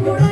What